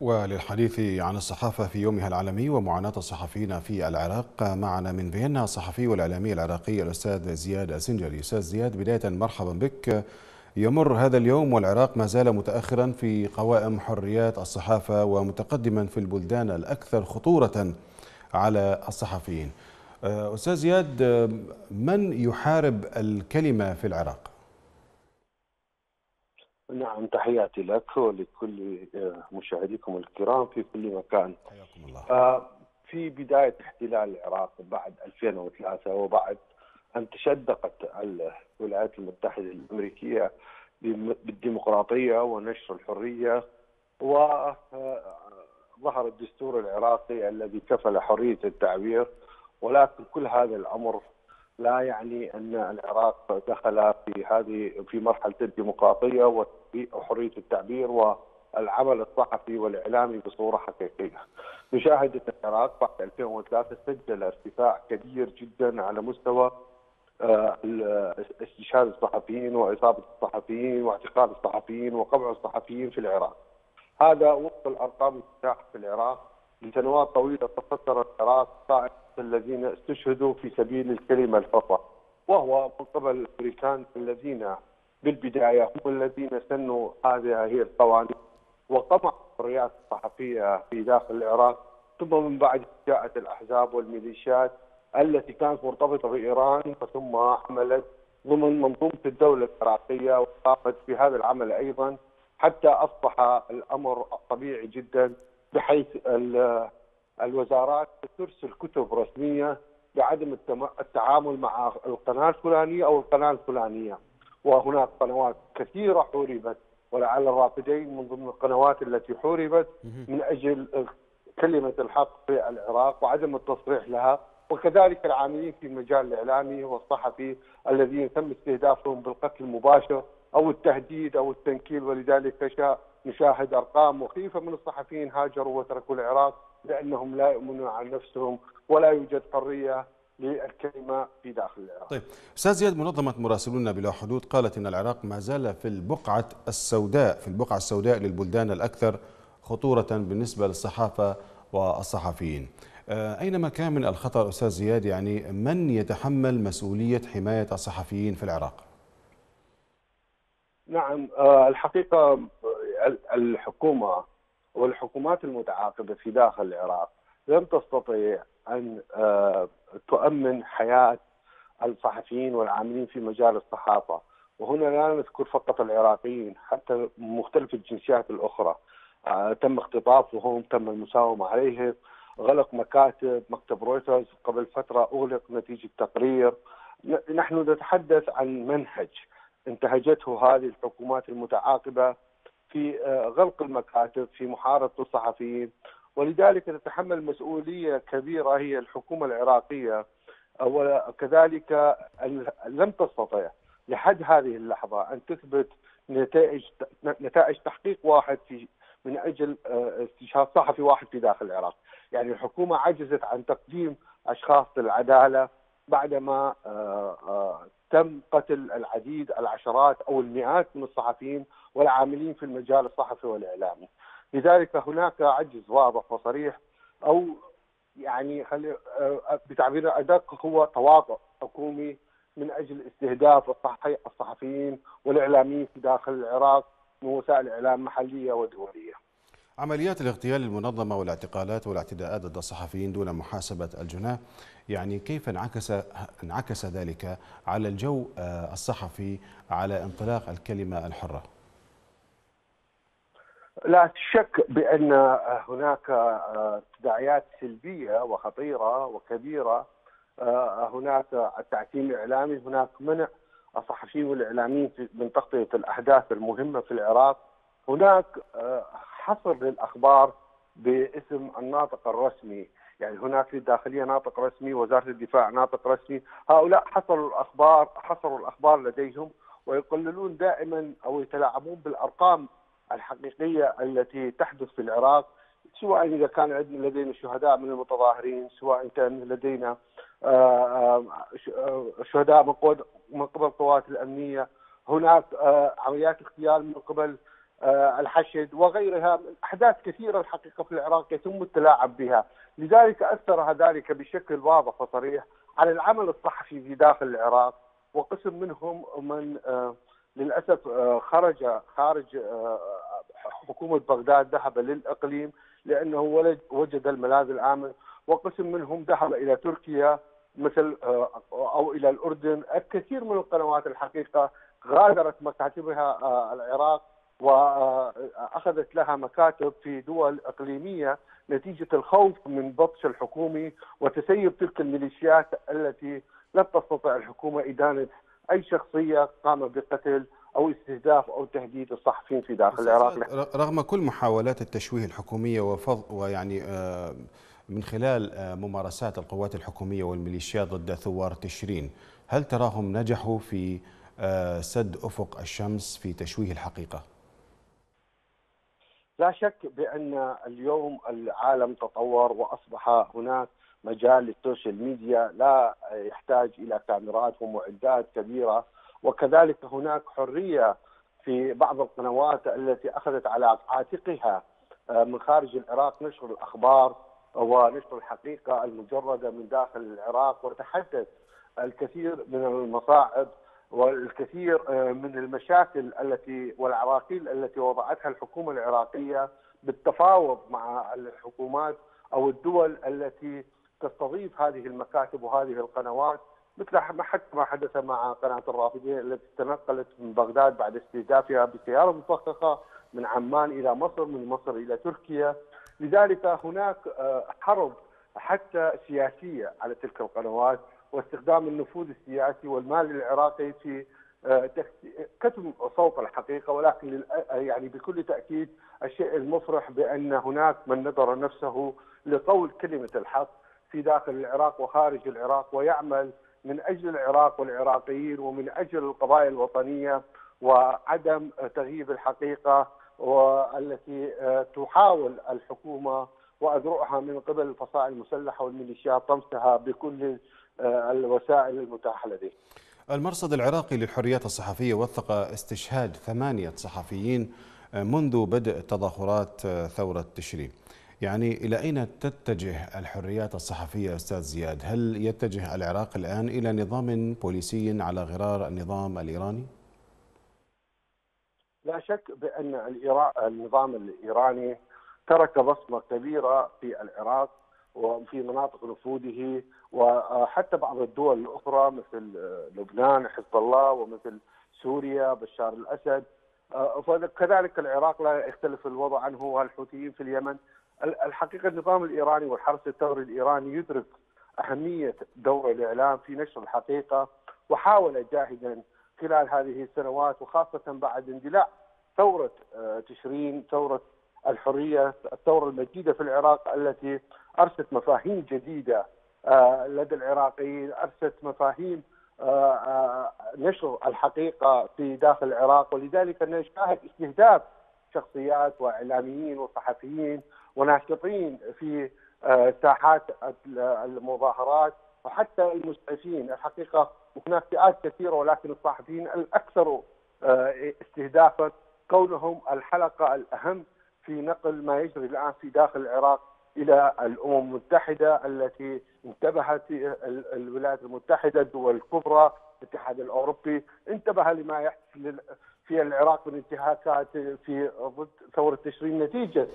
وللحديث عن الصحافة في يومها العالمي ومعاناة الصحفيين في العراق معنا من فيينا الصحفي والإعلامي العراقي الأستاذ زياد السنجري. أستاذ زياد بداية مرحبا بك. يمر هذا اليوم والعراق ما زال متأخرا في قوائم حريات الصحافة ومتقدما في البلدان الأكثر خطورة على الصحفيين. أستاذ زياد من يحارب الكلمة في العراق؟ نعم تحياتي لك ولكل مشاهديكم الكرام في كل مكان حياكم الله. في بداية احتلال العراق بعد 2003 وبعد أن تشدقت الولايات المتحدة الأمريكية بالديمقراطية ونشر الحرية وظهر الدستور العراقي الذي كفل حرية التعبير ولكن كل هذا الأمر لا يعني أن العراق دخل في هذه في مرحلة الديمقراطية وحرية التعبير والعمل الصحفي والإعلامي بصورة حقيقية. نشاهد ان العراق بعد 2003 سجل ارتفاع كبير جدا على مستوى استشهاد الصحفيين وإصابة الصحفيين واعتقال الصحفيين وقمع الصحفيين في العراق. هذا وفق الأرقام المتاحه في العراق لسنوات طويلة تخسر العراق طائفه الذين استشهدوا في سبيل الكلمة الحرة وهو من قبل الأمريكان الذين بالبداية هم الذين سنوا هذه هي القوانين وقمعوا الحريات الصحفية في داخل العراق ثم من بعد جاءت الأحزاب والميليشيات التي كانت مرتبطة بإيران ثم عملت ضمن منظومة الدولة العراقية وقامت بهذا العمل أيضا حتى أصبح الأمر طبيعي جدا بحيث الوزارات ترسل كتب رسمية بعدم التعامل مع القناة الفلانية أو القناة الفلانية. وهناك قنوات كثيرة حوربت ولعل الرافدين من ضمن القنوات التي حوربت من أجل كلمة الحق في العراق وعدم التصريح لها. وكذلك العاملين في المجال الإعلامي والصحفي الذين تم استهدافهم بالقتل المباشر أو التهديد أو التنكيل ولذلك نشاهد أرقام مخيفة من الصحفيين هاجروا وتركوا العراق لأنهم لا يؤمنون عن نفسهم ولا يوجد حريه للكلمة في داخل العراق. طيب أستاذ زياد منظمة مراسلون بلا حدود قالت إن العراق ما زال في البقعة السوداء في البقعة السوداء للبلدان الأكثر خطورة بالنسبة للصحافة والصحفيين. أينما كان من الخطر أستاذ زياد يعني من يتحمل مسؤولية حماية الصحفيين في العراق؟ نعم الحقيقة الحكومة والحكومات المتعاقبة في داخل العراق لم تستطيع أن تؤمن حياة الصحفيين والعاملين في مجال الصحافة. وهنا لا نذكر فقط العراقيين حتى مختلف الجنسيات الأخرى. تم اختطافهم تم المساومة عليهم غلق مكاتب مكتب رويترز. قبل فترة أغلق نتيجة تقرير. نحن نتحدث عن منهج انتهجته هذه الحكومات المتعاقبة. في غلق المكاتب في محاربة الصحفيين. ولذلك تتحمل مسؤولية كبيرة هي الحكومة العراقية. وكذلك لم تستطع لحد هذه اللحظة أن تثبت نتائج نتائج تحقيق واحد في من أجل استشهاد صحفي واحد في داخل العراق، يعني الحكومة عجزت عن تقديم أشخاص للعداله بعدما تم قتل العديد العشرات أو المئات من الصحفيين والعاملين في المجال الصحفي والإعلامي. لذلك هناك عجز واضح وصريح أو يعني خلي بتعبير أدق هو تواطؤ حكومي من أجل استهداف الصحفيين والإعلاميين في داخل العراق من وسائل إعلام محلية ودولية. عمليات الاغتيال المنظمة والاعتقالات والاعتداءات ضد الصحفيين دون محاسبة الجناه يعني كيف انعكس انعكس ذلك على الجو الصحفي على انطلاق الكلمة الحرة؟ لا شك بأن هناك تداعيات سلبية وخطيرة وكبيرة. هناك التعتيم الإعلامي هناك منع الصحفيين والإعلاميين من تغطيه الأحداث المهمة في العراق. هناك حصر للأخبار باسم الناطق الرسمي. يعني هناك للداخليه ناطق رسمي وزارة الدفاع ناطق رسمي. هؤلاء حصروا الأخبار حصروا الأخبار لديهم ويقللون دائما أو يتلاعبون بالأرقام الحقيقية التي تحدث في العراق سواء إذا كان عندنا لدينا شهداء من المتظاهرين سواء كان لدينا شهداء من قبل القوات الأمنية. هناك عمليات اغتيال من قبل الحشد وغيرها. أحداث كثيرة الحقيقة في العراق يتم التلاعب بها، لذلك اثر ذلك بشكل واضح وصريح على العمل الصحفي في داخل العراق وقسم منهم من للأسف خرج خارج حكومة بغداد ذهب للإقليم لأنه وجد الملاذ الامن وقسم منهم ذهب إلى تركيا مثل أو إلى الأردن، الكثير من القنوات الحقيقة غادرت مكاتبها العراق واخذت لها مكاتب في دول إقليمية نتيجة الخوف من بطش الحكومي وتسيب تلك الميليشيات التي لم تستطع الحكومة إدانة أي شخصية قام بقتل. أو استهداف أو تهديد الصحفيين في داخل العراق. رغم كل محاولات التشويه الحكومية وفض ويعني من خلال ممارسات القوات الحكومية والميليشيات ضد ثوار تشرين هل تراهم نجحوا في سد أفق الشمس في تشويه الحقيقة؟ لا شك بأن اليوم العالم تطور وأصبح هناك مجال للسوشيال ميديا لا يحتاج إلى كاميرات ومعدات كبيرة وكذلك هناك حرية في بعض القنوات التي أخذت على عاتقها من خارج العراق نشر الأخبار ونشر الحقيقة المجردة من داخل العراق وتحدث الكثير من المصاعب والكثير من المشاكل التي والعراقيل التي وضعتها الحكومة العراقية بالتفاوض مع الحكومات أو الدول التي تستضيف هذه المكاتب وهذه القنوات مثل ما حتى ما حدث مع قناة الرافدين التي تنقلت من بغداد بعد استهدافها بسيارة مفخخة من عمان إلى مصر من مصر إلى تركيا. لذلك هناك حرب حتى سياسية على تلك القنوات واستخدام النفوذ السياسي والمال العراقي في كتم صوت الحقيقة. ولكن يعني بكل تأكيد الشيء المفرح بأن هناك من نذر نفسه لقول كلمة الحق في داخل العراق وخارج العراق ويعمل من أجل العراق والعراقيين ومن أجل القضايا الوطنية وعدم تغييب الحقيقة والتي تحاول الحكومة وأذرعها من قبل الفصائل المسلحة والميليشيات طمسها بكل الوسائل المتاحة لديه. المرصد العراقي للحريات الصحفية وثق استشهاد ثمانية صحفيين منذ بدء تظاهرات ثورة تشرين. يعني إلى أين تتجه الحريات الصحفية أستاذ زياد؟ هل يتجه العراق الآن إلى نظام بوليسي على غرار النظام الإيراني؟ لا شك بأن النظام الإيراني ترك بصمة كبيرة في العراق وفي مناطق نفوذه وحتى بعض الدول الأخرى مثل لبنان حزب الله ومثل سوريا بشار الأسد فكذلك العراق لا يختلف الوضع عنه والحوثيين في اليمن الحقيقة النظام الإيراني والحرس الثوري الإيراني يدرك أهمية دور الإعلام في نشر الحقيقة وحاول جاهدا خلال هذه السنوات وخاصة بعد اندلاع ثورة تشرين ثورة الحرية الثورة المجيدة في العراق التي أرست مفاهيم جديدة لدى العراقيين أرست مفاهيم نشر الحقيقة في داخل العراق ولذلك نشاهد استهداف شخصيات وإعلاميين وصحفيين وناشطين في ساحات المظاهرات وحتى المسعفين. الحقيقة هناك فئات كثيرة ولكن الصحفيين الأكثر استهدافا كونهم الحلقة الأهم في نقل ما يجري الآن في داخل العراق إلى الأمم المتحدة التي انتبهت الولايات المتحدة الدول الكبرى الاتحاد الأوروبي انتبه لما يحدث في العراق من انتهاكات في ضد ثورة تشرين نتيجة.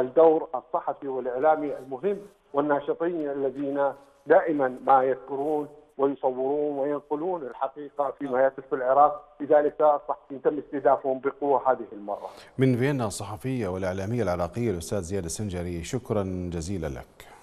الدور الصحفي والإعلامي المهم والناشطين الذين دائما ما يذكرون ويصورون وينقلون الحقيقة فيما يحدث في العراق، لذلك الصحفيين تم استهدافهم بقوة هذه المرة. من فيينا الصحفية والإعلامية العراقية الأستاذ زياد السنجري شكرا جزيلا لك.